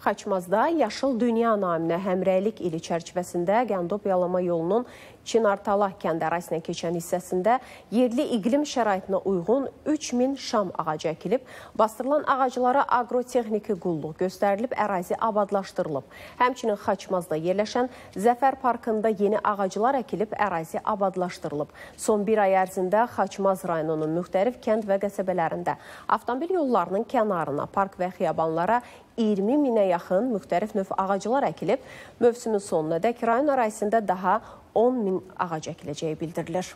Xaçmazda Yaşıl Dünya naminə həmrəylik ili çərçivəsində Qəndop yalama yolunun Çinartala kənd ərazisindən keçən hissəsində yerli iqlim şəraitinə uyğun 3000 şam ağacı əkilib, bastırılan ağaclara agrotexniki qulluq göstərilib, ərazi abadlaşdırılıb. Həmçinin Xaçmazda yerləşən Zəfər Parkında yeni ağaclar əkilib, ərazi abadlaşdırılıb. Son bir ay ərzində Xaçmaz rayonunun müxtərif kənd və qəsəbələrində avtomobil yollarının kənarına, park və xiyabanlara 20 minə yaxın müxtərif növ ağaclar əkilib. Mövsümün sonuna dək rayon ərazisində daha 10 min ağac əkiləcəyi bildirilir.